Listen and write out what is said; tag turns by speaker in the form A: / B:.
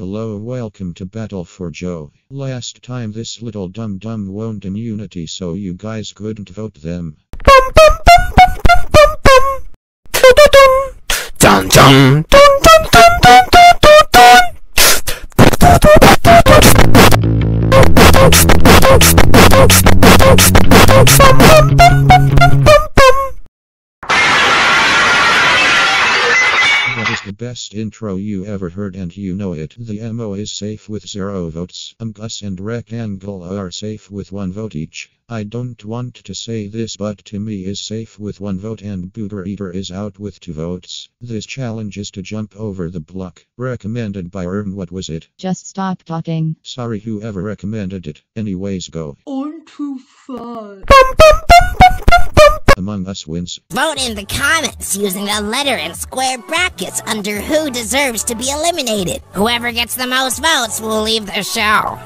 A: Hello, welcome to Battle for Joe. Last time this little dum dum won immunity, so you guys couldn't vote them. Best intro you ever heard, and you know it. The MO is safe with zero votes. Um, Gus and Rectangle are safe with one vote each. I don't want to say this, but Timmy is safe with one vote, and Booger Eater is out with two votes. This challenge is to jump over the block. Recommended by Erm. What was it?
B: Just stop talking.
A: Sorry, whoever recommended it. Anyways, go.
C: On to five.
A: Us wins.
D: Vote in the comments using the letter and square brackets under who deserves to be eliminated. Whoever gets the most votes will leave the show.